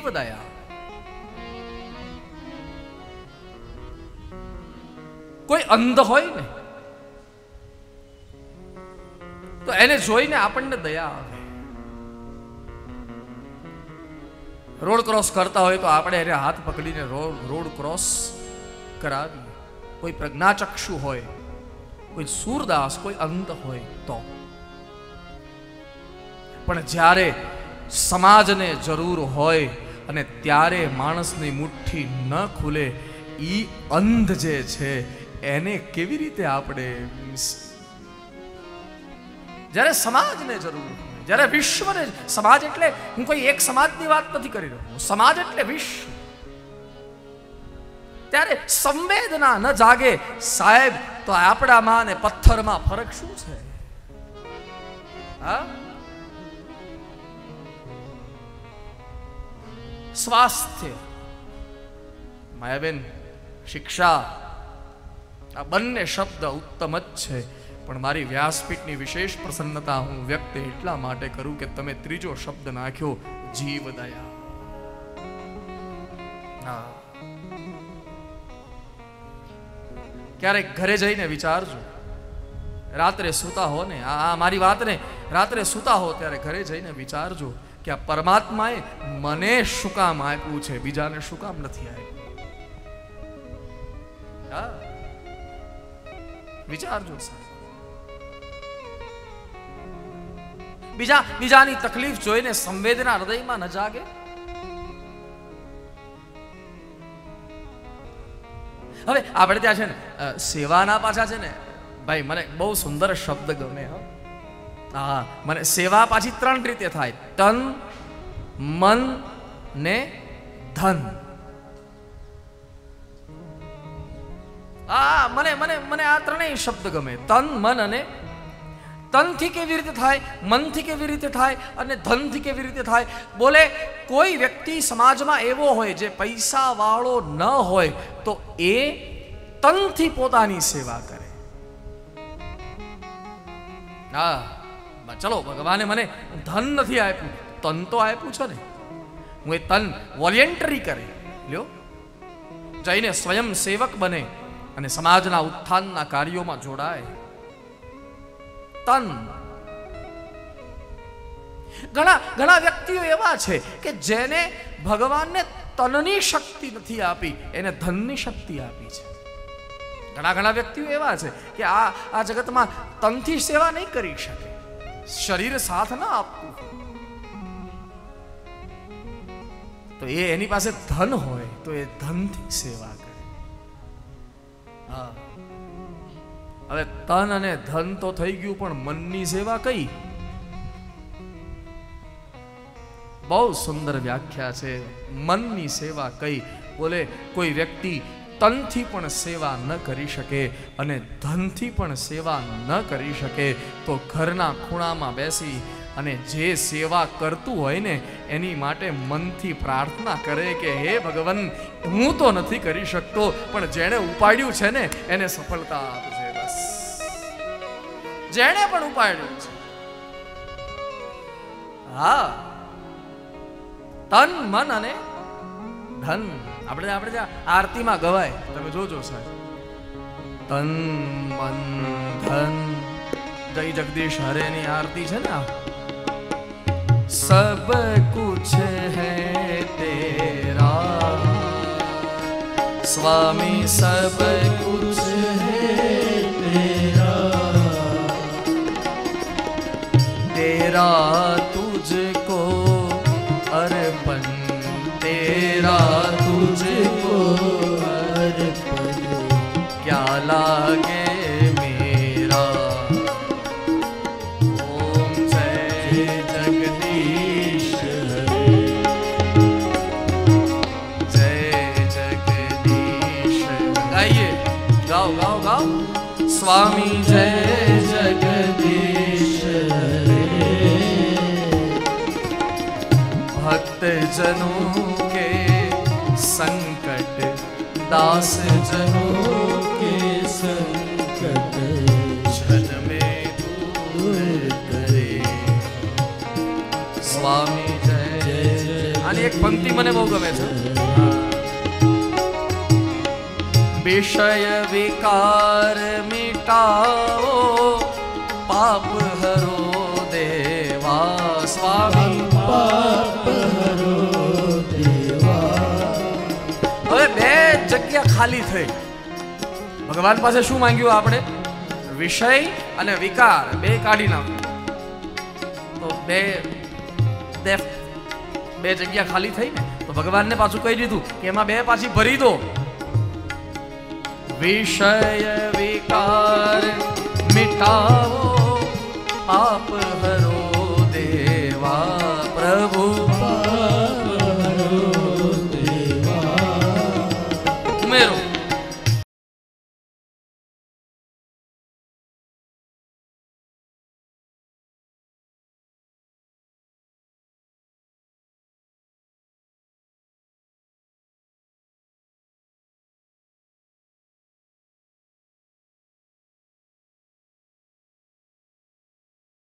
જીવદયા કોઈ અંધ હોય ને, તો એને જોઈને આપણને દયા આવે. રોડ ક્રોસ કરતા હોય તો આપણે એને હાથ પકડીને રોડ ક્રોસ કરાવીએ. કોઈ પ્રજ્ઞાચક્ષુ હોય, કોઈ સૂરદાસ, કોઈ અંત હોય તો. પણ જ્યારે સમાજને જરૂર હોય અને ત્યારે માણસની મુઠ્ઠી ન ખુલે, ઈ અંધ જે છે, એને કેવી રીતે આપણે જ્યારે સમાજને જરૂર જ્યારે વિશ્વને સમાજ એટલે હું કોઈ એક સમાજની વાત નથી કરી રહ્યો સમાજ એટલે વિશ્વ. ત્યારે સંવેદના ન જાગે, સાહેબ, તો આપણામાં ને પથ્થરમાં ફરક શું છે? હા? સ્વાસ્થ્ય માયાબેન શિક્ષા આ બંને શબ્દ ઉત્તમ જ છે પણ મારી વ્યાસપીઠની વિશેષ પ્રસન્નતા હું વ્યક્ત એટલા માટે કરું કે તમે ત્રીજો શબ્દ નાખ્યો જીવદયા ક્યારેક ઘરે જઈને વિચારજો રાત્રે સૂતા હો ને આ મારી વાતને રાત્રે સૂતા હો ત્યારે ઘરે જઈને વિચારજો કે આ પરમાત્માએ મને શું કામ આપ્યું છે? બીજાને શું કામ નથી આપ્યું? વિચારજો બીજા, બીજાની તકલીફ જોઈને સંવેદના હૃદયમાં ન જાગે? હવે આપણે ત્યાં છે ને સેવાના પાછા છે ને, ભાઈ, મને બહુ સુંદર શબ્દ ગમે, હા. મને સેવા પાછી ત્રણ રીતે થાય. તન, મન ને ધન. આ મને મને મને આ ત્રણેય શબ્દ ગમે. તન, મન અને તનથી કેવી રીતે થાય? મનથી કેવી રીતે થાય? અને ધનથી કેવી રીતે થાય? બોલે, કોઈ વ્યક્તિ સમાજમાં એવો હોય જે પૈસાવાળો ન હોય, તો એ તનથી પોતાની સેવા કરે. હા. ચલો, ભગવાને મને ધન નથી આપ્યું. તન તો આપ્યું છે ને. હું એ તન વોલેન્ટરી કરે. લ્યો. જઈને સ્વયં સેવક બને અને સમાજના ઉત્થાનના કાર્યોમાં જોડાય. તન. ઘણા ઘણા વ્યક્તિઓ એવા છે કે જેને ભગવાનને તનની શક્તિ નથી આપી, એને ધનની શક્તિ આપી છે. ઘણા ઘણા વ્યક્તિઓ એવા છે કે આ આ જગતમાં તનથી સેવા નહીં કરી શકે. શરીર સાથ ના આપતું. તો એ એની પાસે ધન હોય, તો એ ધનથી સેવા કરે. હા. હવે તન અને ધન તો થઈ ગયું, પણ મનની સેવા કઈ? બહુ સુંદર વ્યાખ્યા છે. મનની સેવા કઈ? બોલે, કોઈ વ્યક્તિ તનથી પણ સેવા ન કરી શકે અને ધનથી પણ સેવા ન કરી શકે તો ઘરના ખૂણામાં બેસી અને જે સેવા કરતું હોય ને, એની માટે મનથી પ્રાર્થના કરે કે, હે ભગવાન, હું તો નથી કરી શકતો, પણ જેણે ઉપાડ્યું છે ને, એને સફળતા આપજે. બસ. જેણે પણ ઉપાડ્યું છે. હા. તન મન અને ધન. આપણે આપણે ત્યાં આરતીમાં ગવાય તમે જોજો સાહેબ તન મન ધન જય જગદીશ હરેની આરતી છે ને આ सब कुछ है तेरा स्वामी सब कुछ है तेरा तेरा तुझको अर्पण तेरा तुझको अर्पण क्या लागे मेरा? ओम जय जगदीश जय जगदीश। गाइए गाओ गाओ गाओ। स्वामी जय जगदीश भक्त जनों दास जनों के संकट क्षण में दूर करे। स्वामी जय आणि एक पंक्ति मने भाऊ गमे विषय विकार मिटाओ पाप हरो देवा। स्वामी ખાલી થઈ. ભગવાન પાસે શું માંગ્યું આપણે? વિષય અને વિકાર. બે કાઢી નાખ્યું તો બે બે જગ્યા ખાલી થઈ ને, તો ભગવાનને પાછું કહી દીધું કે એમાં બે પાછી ભરી દો. વિષય, વિકાર પાપ número